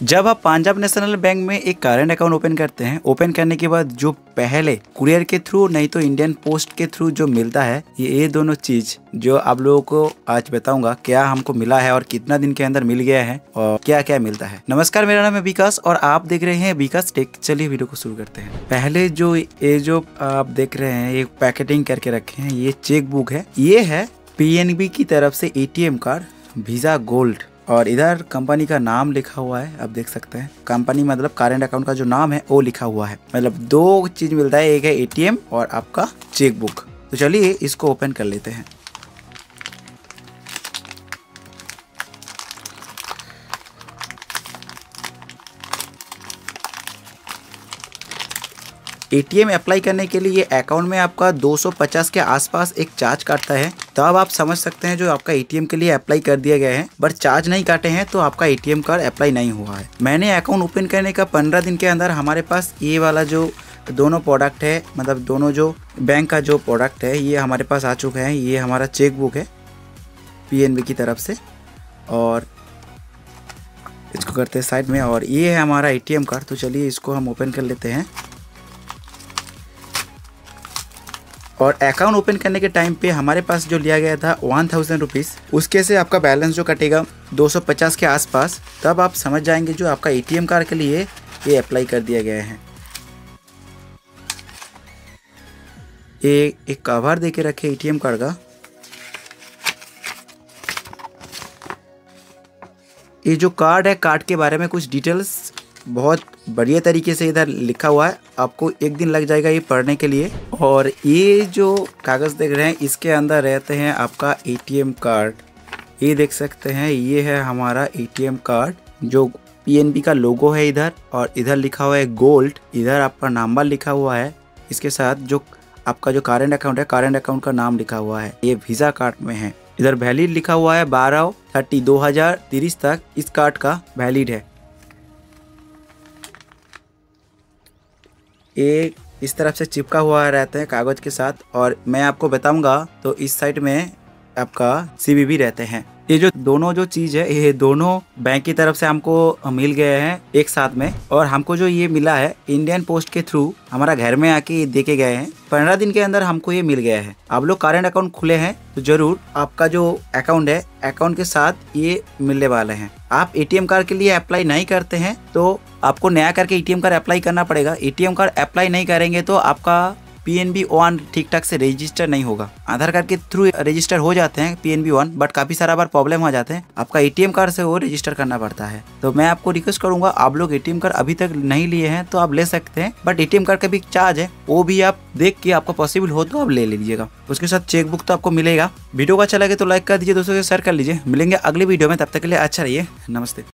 जब आप Punjab national bank में एक करेंट अकाउंट ओपन करते हैं ओपन करने के बाद जो पहले कुरियर के थ्रू नहीं तो इंडियन पोस्ट के थ्रू जो मिलता है, ये दोनों चीज़ जो आप लोगों को आज बताऊँगा, क्या हमको मिला है और कितना दिन के अंदर मिल गया है और क्या क्या मिलता है। नमस्कार, मेरा नाम है विकास और आप देख रहे हैं विकास टेक चलिए वीडियो को शुरू करते हैं। पहले जो, ये जो आप देख रहे हैं, ये पैकेटिंग करके रखे हैं, ये चेक बुक है। ये है पीएनबी की तरफ़ से एटीएम कार्ड वीज़ा गोल्ड और इधर कंपनी का नाम लिखा हुआ है, आप देख सकते हैं। कंपनी मतलब करेंट अकाउंट का जो नाम है, वो लिखा हुआ है। मतलब दो चीज़ मिलता है, एक है एटीएम और आपका चेकबुक तो चलिए इसको ओपन कर लेते हैं। एटीएम अप्लाई करने के लिए अकाउंट में आपका 250 के आसपास एक चार्ज काटता है। तो अब आप समझ सकते हैं जो आपका एटीएम के लिए अप्लाई कर दिया गया है। बट चार्ज नहीं काटे हैं तो आपका एटीएम कार्ड अप्लाई नहीं हुआ है। मैंने अकाउंट ओपन करने का पंद्रह दिन के अंदर हमारे पास ये वाला जो दोनों प्रोडक्ट है मतलब दोनों जो बैंक का जो प्रोडक्ट है, ये हमारे पास आ चुका है। ये हमारा चेक बुक है पीएनबी की तरफ़ से। और इसको करते हैं साइड में और ये है हमारा एटीएम कार्ड। तो चलिए इसको हम ओपन कर लेते हैं। और अकाउंट ओपन करने के टाइम पे हमारे पास जो लिया गया था वन थाउज़ेंड रुपीज़ उसके से आपका बैलेंस जो कटेगा 250 के आसपास, तब आप समझ जाएँगे जो आपका एटीएम कार्ड के लिए ये अप्लाई कर दिया गया है। ये एक कवर दे के रखे एटीएम कार्ड का। ये जो कार्ड है कार्ड के बारे में कुछ डिटेल्स बहुत बढ़िया तरीके से इधर लिखा हुआ है। आपको एक दिन लग जाएगा ये पढ़ने के लिए। और ये जो कागज़ देख रहे हैं, इसके अंदर रहते हैं आपका एटीएम कार्ड ये देख सकते हैं, ये है हमारा एटीएम कार्ड जो पीएनबी का लोगो है इधर। और इधर लिखा हुआ है गोल्ड इधर आपका नंबर लिखा हुआ है। इसके साथ जो आपका जो करेंट अकाउंट है करेंट अकाउंट का नाम लिखा हुआ है। ये वीज़ा कार्ड में है। इधर वैलिड लिखा हुआ है बारह थर्टी दो हज़ार तीस तक इस कार्ड का वैलिड है। ये इस तरफ़ से चिपका हुआ रहते हैं कागज़ के साथ और मैं आपको बताऊँगा तो इस साइड में आपका सी रहते हैं। ये जो दोनों जो चीज़ है, ये दोनों बैंक की तरफ़ से हमको मिल गए हैं एक साथ में। और हमको जो ये मिला है इंडियन पोस्ट के थ्रू हमारा घर में आके दे के गए हैं। पंद्रह दिन के अंदर हमको ये मिल गया है। आप लोग करेंट अकाउंट खुले हैं तो ज़रूर आपका जो अकाउंट है अकाउंट के साथ ये मिलने वाले हैं। आप एटीएम कार्ड के लिए अप्लाई नहीं करते हैं तो आपको नया करके एटीएम कार्ड अप्लाई करना पड़ेगा। एटीएम कार्ड अप्लाई नहीं करेंगे तो आपका पीएनबी वन ठीक ठाक से रजिस्टर नहीं होगा। आधार कार्ड के थ्रू रजिस्टर हो जाते हैं पीएनबी वन बट काफ़ी सारा बार प्रॉब्लम हो जाते हैं। आपका एटीएम कार्ड से वो रजिस्टर करना पड़ता है। तो मैं आपको रिक्वेस्ट करूँगा, आप लोग एटीएम कार्ड अभी तक नहीं लिए हैं तो आप ले सकते हैं बट एटीएम कार्ड का भी चार्ज है, वो भी आप देख के आपका पॉसिबल हो तो आप ले लीजिएगा। उसके साथ चेक बुक तो आपको मिलेगा। वीडियो को अच्छा लगे तो लाइक कर दीजिए, दोस्तों से शेयर कर लीजिए। मिलेंगे अगले वीडियो में, तब तक के लिए अच्छा रहिए। नमस्ते।